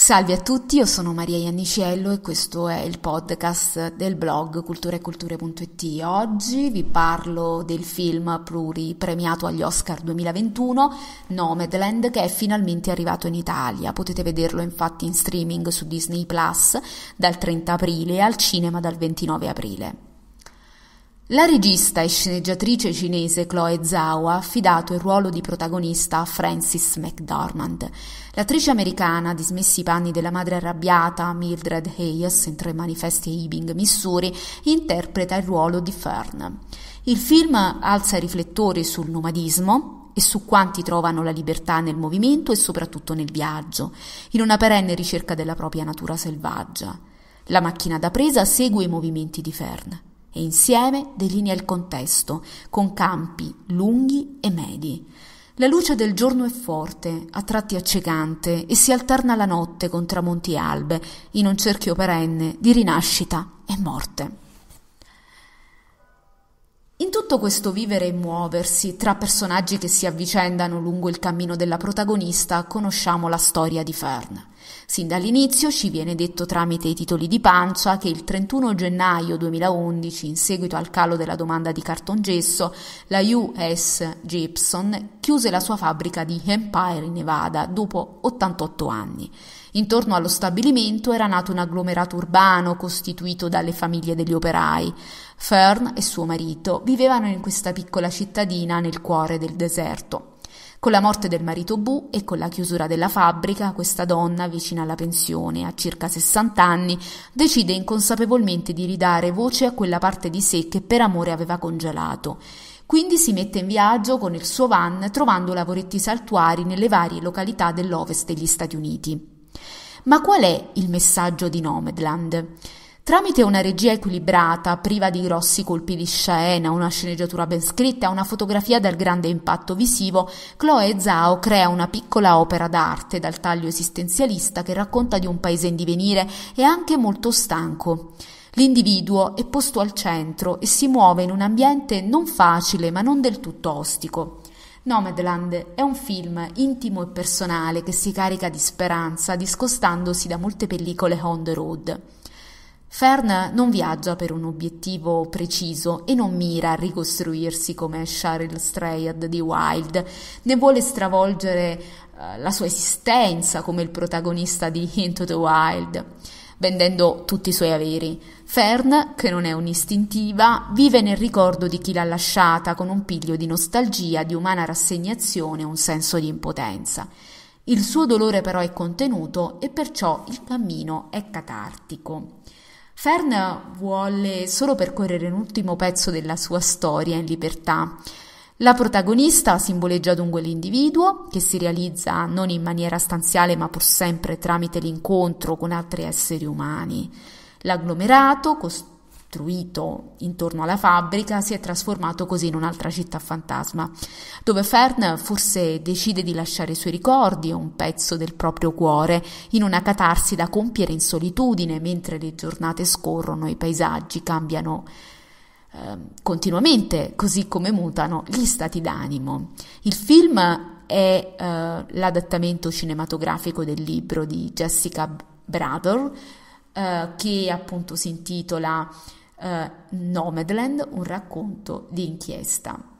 Salve a tutti, io sono Maria Ianniciello e questo è il podcast del blog culturaeculture.it. Oggi vi parlo del film pluripremiato agli Oscar 2021, Nomadland, che è finalmente arrivato in Italia. Potete vederlo infatti in streaming su Disney Plus dal 30 aprile e al cinema dal 29 aprile. La regista e sceneggiatrice cinese Chloe Zhao ha affidato il ruolo di protagonista a Frances McDormand. L'attrice americana, dismessi i panni della madre arrabbiata, Mildred Hayes, in tre manifesti a Ebbing, Missouri, interpreta il ruolo di Fern. Il film alza i riflettori sul nomadismo, e su quanti trovano la libertà nel movimento e soprattutto nel viaggio, in una perenne ricerca della propria natura selvaggia. La macchina da presa segue i movimenti di Fern e insieme delinea il contesto, con campi lunghi e medi. La luce del giorno è forte, a tratti accecante, e si alterna la notte con tramonti e albe, in un cerchio perenne di rinascita e morte. In tutto questo vivere e muoversi tra personaggi che si avvicendano lungo il cammino della protagonista, conosciamo la storia di Fern. Sin dall'inizio ci viene detto tramite i titoli di pancia che il 31 gennaio 2011, in seguito al calo della domanda di cartongesso, la US Gibson chiuse la sua fabbrica di Empire in Nevada dopo 88 anni. Intorno allo stabilimento era nato un agglomerato urbano costituito dalle famiglie degli operai. Fern e suo marito vivevano in questa piccola cittadina nel cuore del deserto. Con la morte del marito Bu e con la chiusura della fabbrica, questa donna, vicina alla pensione, a circa 60 anni, decide inconsapevolmente di ridare voce a quella parte di sé che per amore aveva congelato. Quindi si mette in viaggio con il suo van trovando lavoretti saltuari nelle varie località dell'ovest degli Stati Uniti. Ma qual è il messaggio di Nomadland? Tramite una regia equilibrata, priva di grossi colpi di scena, una sceneggiatura ben scritta, una fotografia dal grande impatto visivo, Chloe Zhao crea una piccola opera d'arte dal taglio esistenzialista che racconta di un paese in divenire e anche molto stanco. L'individuo è posto al centro e si muove in un ambiente non facile ma non del tutto ostico. Nomadland è un film intimo e personale che si carica di speranza discostandosi da molte pellicole on the road. Fern non viaggia per un obiettivo preciso e non mira a ricostruirsi come Cheryl Strayed di Wild, né vuole stravolgere uh, la sua esistenza come il protagonista di Into the Wild vendendo tutti i suoi averi. Fern, che non è un'istintiva, vive nel ricordo di chi l'ha lasciata con un piglio di nostalgia, di umana rassegnazione e un senso di impotenza. Il suo dolore però è contenuto e perciò il cammino è catartico. Fern vuole solo percorrere l'ultimo pezzo della sua storia in libertà la protagonista simboleggia dunque l'individuo che si realizza non in maniera stanziale ma pur sempre tramite l'incontro con altri esseri umani. L'agglomerato, costruito intorno alla fabbrica, si è trasformato così in un'altra città fantasma, dove Fern forse decide di lasciare i suoi ricordi e un pezzo del proprio cuore in una catarsi da compiere in solitudine mentre le giornate scorrono e i paesaggi cambiano Ehm, continuamente, così come mutano gli stati d'animo. Il film è uh, l'adattamento cinematografico del libro di Jessica Brother, uh, che appunto si intitola uh, Nomadland, un racconto di inchiesta.